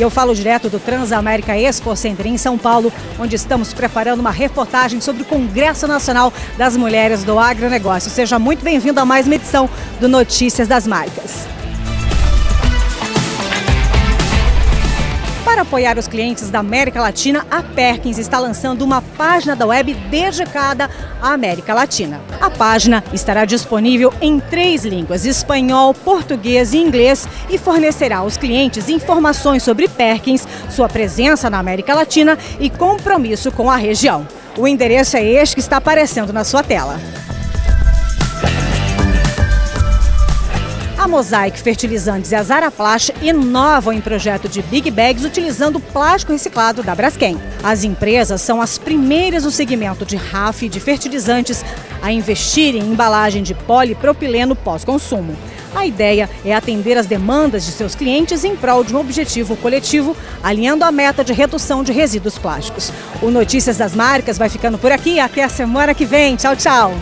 E eu falo direto do Transamérica Expo Center em São Paulo, onde estamos preparando uma reportagem sobre o Congresso Nacional das Mulheres do Agronegócio. Seja muito bem-vindo a mais uma edição do Notícias das Marcas. Para apoiar os clientes da América Latina, a Perkins está lançando uma página da web dedicada à América Latina. A página estará disponível em três línguas: espanhol, português e inglês e fornecerá aos clientes informações sobre Perkins, sua presença na América Latina e compromisso com a região. O endereço é este que está aparecendo na sua tela. Mosaic Fertilizantes e a Zaraplast inovam em projeto de Big Bags utilizando plástico reciclado da Braskem. As empresas são as primeiras no segmento de RAF de fertilizantes a investirem em embalagem de polipropileno pós-consumo. A ideia é atender as demandas de seus clientes em prol de um objetivo coletivo, alinhando a meta de redução de resíduos plásticos. O Notícias das Marcas vai ficando por aqui. Até a semana que vem. Tchau, tchau.